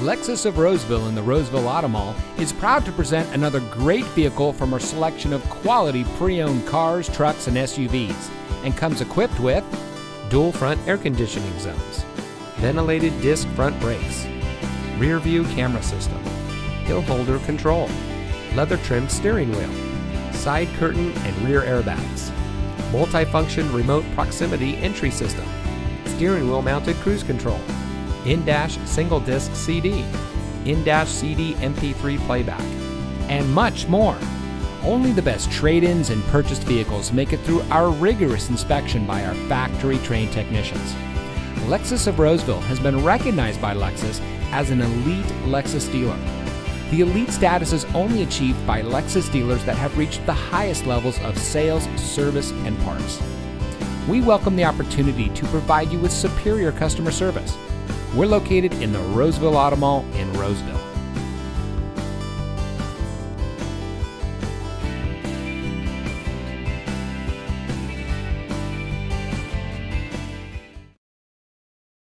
Lexus of Roseville in the Roseville Auto Mall is proud to present another great vehicle from our selection of quality pre owned cars, trucks, and SUVs, and comes equipped with dual front air conditioning zones, ventilated disc front brakes, rear view camera system, hill holder control, leather trimmed steering wheel, side curtain and rear airbags, multifunction remote proximity entry system, steering wheel mounted cruise control, in-dash single disc CD, in-dash CD MP3 playback, and much more. Only the best trade ins and purchased vehicles make it through our rigorous inspection by our factory trained technicians. Lexus of Roseville has been recognized by Lexus as an elite Lexus dealer. The elite status is only achieved by Lexus dealers that have reached the highest levels of sales, service, and parts. We welcome the opportunity to provide you with superior customer service. We're located in the Roseville Auto Mall in Roseville.